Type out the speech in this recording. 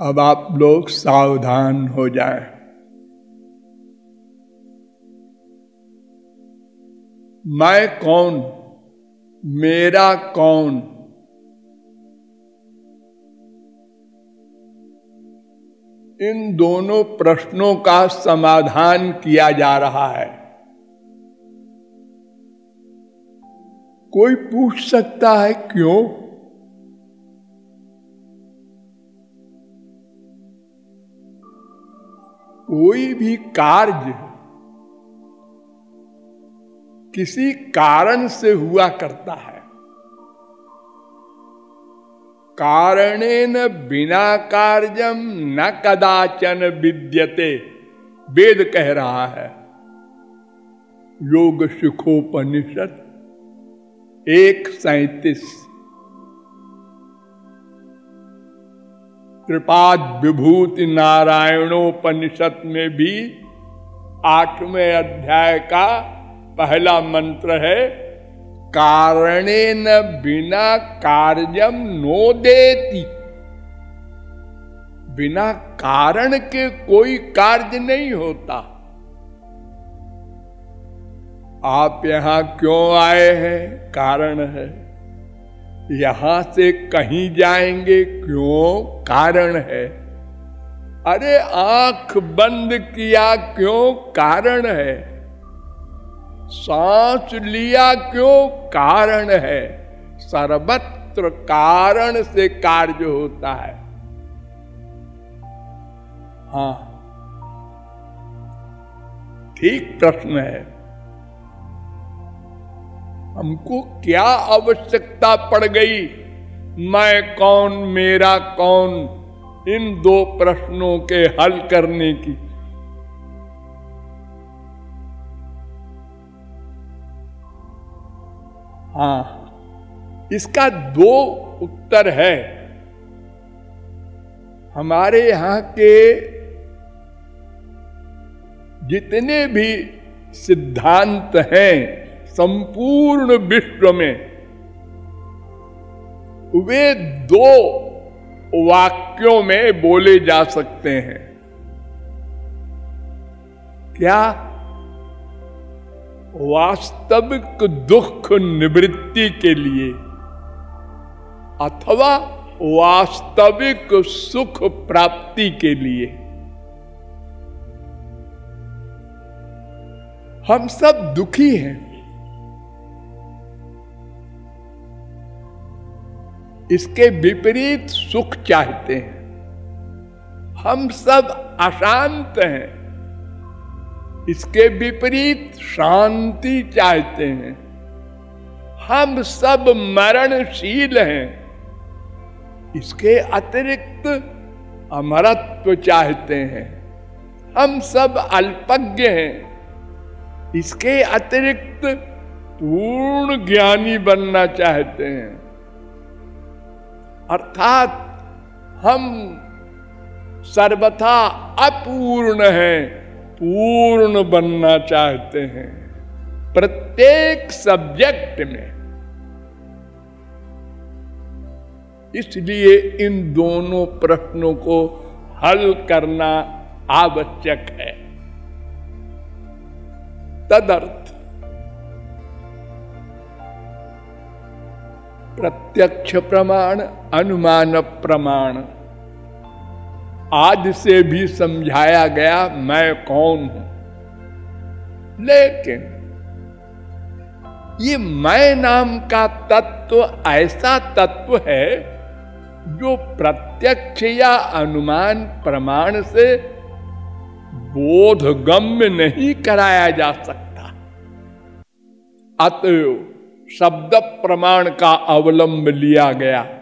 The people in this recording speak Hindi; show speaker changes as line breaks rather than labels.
अब आप लोग सावधान हो जाएँ। मैं कौन? मेरा कौन? इन दोनों प्रश्नों का समाधान किया जा रहा है। कोई पूछ सकता है क्यों? कोई भी कार्य किसी कारण से हुआ करता है। कारणेन बिना कार्यम न कदाचन विद्यते, वेद कह रहा है। योग सुखोपनिषद एक सैतीस। त्रिपाद विभूति नारायणोपनिषद में भी आठवें अध्याय का पहला मंत्र है कारणे न बिना कार्यम नो देती। बिना कारण के कोई कार्य नहीं होता। आप यहाँ क्यों आए हैं? कारण है। यहाँ से कहीं जाएँगे क्यों? कारण है। अरे, आँख बंद किया क्यों? कारण है। सांस लिया क्यों? कारण है। सर्वत्र कारण से कार्य होता है। हाँ। ठीक प्रश्न है। हमको क्या आवश्यकता पड़ गई? मैं कौन, मेरा कौन? इन दो प्रश्नों के हल करने की। हाँ इसका दो उत्तर है। हमारे यहाँ के जितने भी सिद्धांत हैं संपूर्ण विश्व में वे दो वाक्यों में बोले जा सकते हैं। क्या वास्तविक दुख निवृत्ति के लिए अथवा वास्तविक सुख प्राप्ति के लिए? हम सब दुखी हैं। इसके विपरीत सुख चाहते हैं। हम सब अशांत हैं। इसके विपरीत शांति चाहते हैं। हम सब मरणशील हैं। इसके अतिरिक्त अमरत्व चाहते हैं। हम सब अल्पज्ञ हैं। इसके अतिरिक्त पूर्ण ज्ञानी बनना चाहते हैं। अर्थात हम सर्वथा अपूर्ण हैं, पूर्ण बनना चाहते हैं। प्रत्येक सब्जेक्ट में। इसलिए इन दोनों प्रश्नों को हल करना आवश्यक है। तदर्थ प्रत्यक्ष प्रमाण अनुमान प्रमाण आज से भी समझाया गया, मैं कौन हूँ? लेकिन ये मैं नाम का तत्व ऐसा तत्व है, जो प्रत्यक्ष या अनुमान प्रमाण से बोधगम्य नहीं कराया जा सकता। अतएव शब्द प्रमाण का अवलंब लिया गया।